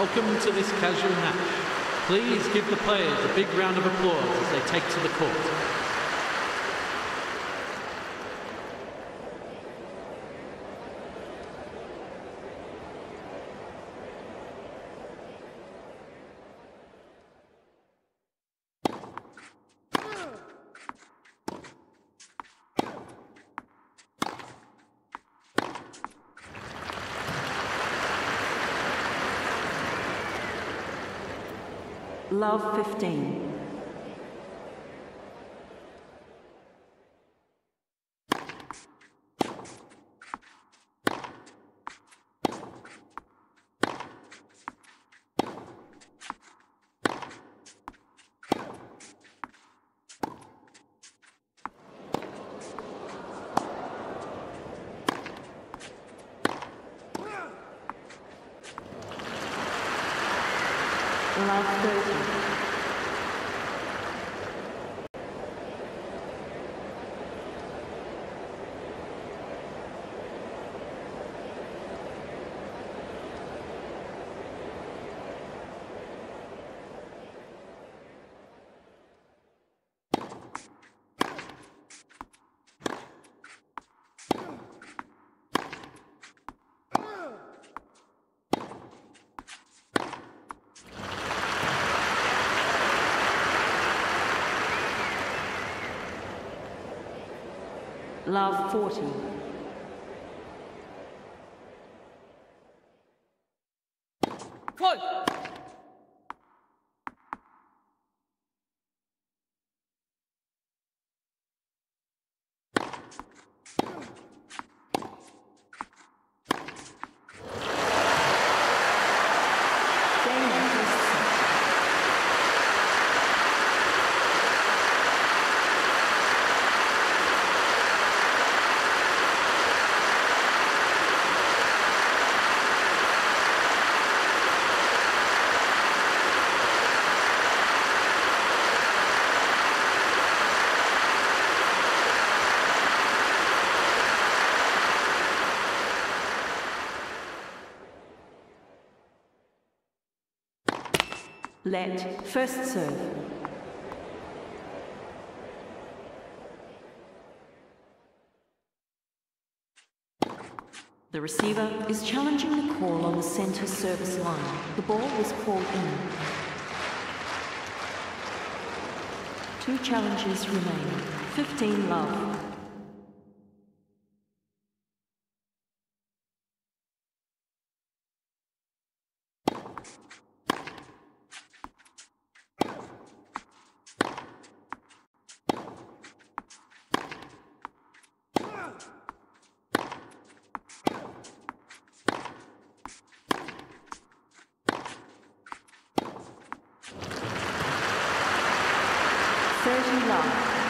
Welcome to this casual match. Please give the players a big round of applause as they take to the court. Love 15. Love 30. Love 40. Fight! Let first serve. The receiver is challenging the call on the center service line. The ball was called in. Two challenges remain. 15 love. 30 long.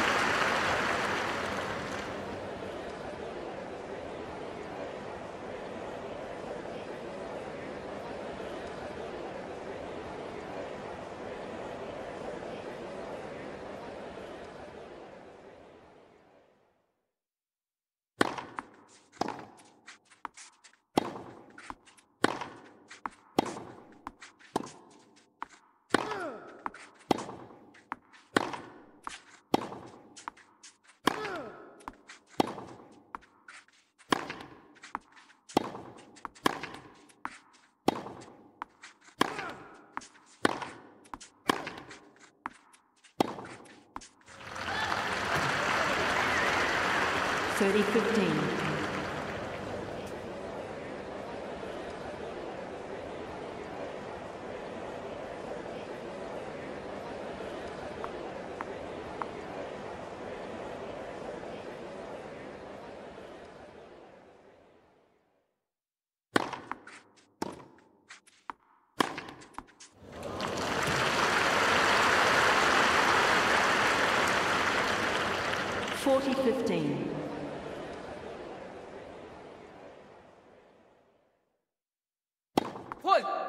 3015. Forty fifteen. 원.